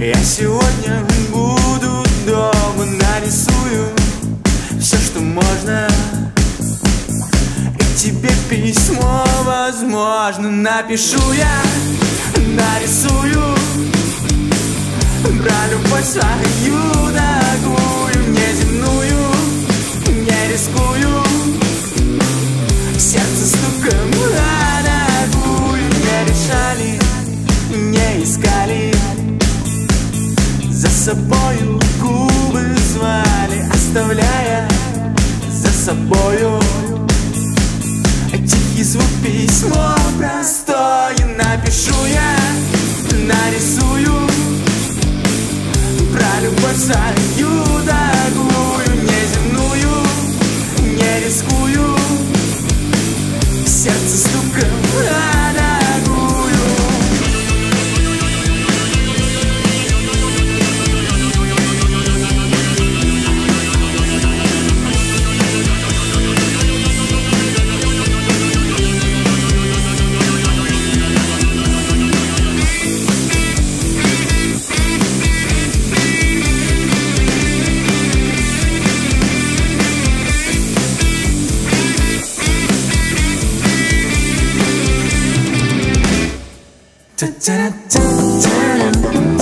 Я сегодня буду дома, нарисую все, что можно. И тебе письмо, возможно, напишу я, нарисую Про любовь свою такую неземную. Не рискую, сердце стуком радогую Не решали, не искали собою губы звали, оставляя за собою da da da da da